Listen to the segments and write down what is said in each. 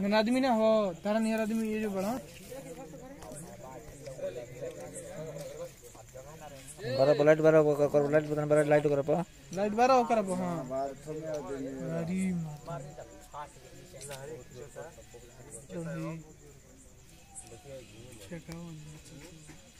मैंने आदमी ना हो तारा नियर आदमी ये जो बड़ा। बराबर लाइट बराबर कर लाइट बटन बराबर लाइट कर। पा लाइट बारा हो करब हाँ। अरे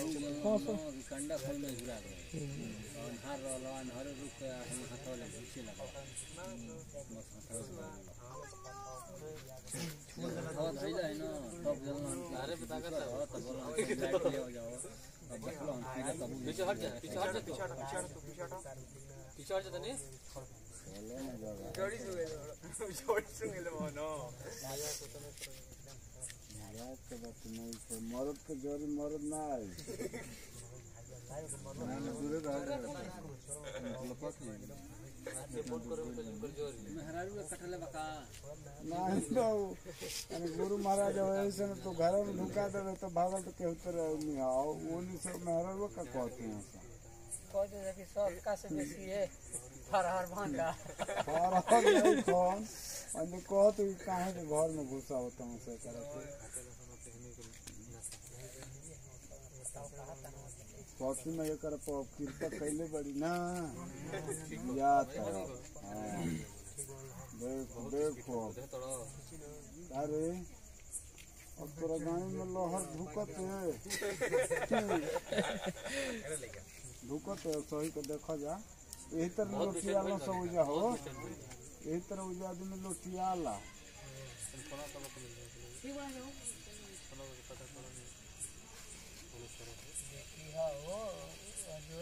कंडा खोल में घुरा गए अनहार रहल अनहार रुक के हम हाथवा ले घुसे लगा बस हाथवा हाथ भइला है ना तब जल्दी अरे बता कर तब बोला लाइट ले जाओ अब देखलो हम फिर तब पीछे हट जा पीछे हट जा पीछे हट पीछे हट पीछे हट जा तनी मरद के जोरी मरद ना आई मेहरारू के कटले बका नहीं तो अरे गुरु महाराज ऐसे तो घर में ढुका देवे तो भागल तो केहू तो नहीं आओ वो नहीं सब मेहरा का कहते हैं सब और और नहीं कौन अन्य कहो तो कहाँ के। घर में घुसा होता हूँ से करते कृपा कैले बड़ी ना। या तो हाँ। देखो देखो। अरे अब तोरा गाँव में लहर धुकत है। धुकत है सही को देखा जा। यही तरह लोटियाला सब उजा हो। यही तरह उजा आदमी